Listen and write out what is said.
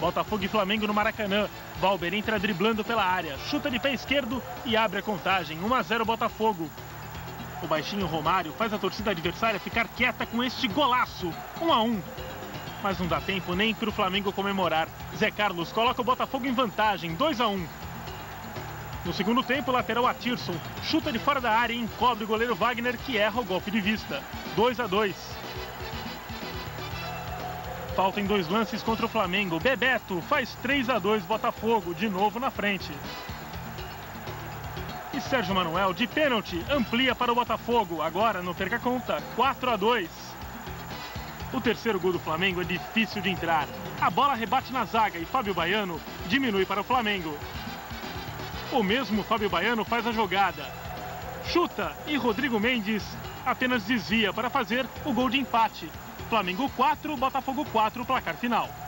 Botafogo e Flamengo no Maracanã. Valber entra driblando pela área, chuta de pé esquerdo e abre a contagem. 1 a 0 Botafogo. O baixinho Romário faz a torcida adversária ficar quieta com este golaço. 1 a 1. Mas não dá tempo nem para o Flamengo comemorar. Zé Carlos coloca o Botafogo em vantagem, 2 a 1. No segundo tempo, o lateral Atirson chuta de fora da área e encobre o goleiro Wagner, que erra o golpe de vista. 2 a 2. Falta em dois lances contra o Flamengo. Bebeto faz 3 a 2 Botafogo, de novo na frente. E Sérgio Manuel, de pênalti, amplia para o Botafogo. Agora, não perca conta, 4 a 2. O terceiro gol do Flamengo é difícil de entrar. A bola rebate na zaga e Fábio Baiano diminui para o Flamengo. O mesmo Fábio Baiano faz a jogada. Chuta e Rodrigo Mendes apenas desvia para fazer o gol de empate. Flamengo 4, Botafogo 4, placar final.